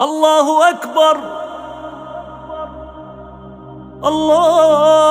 الله أكبر. الله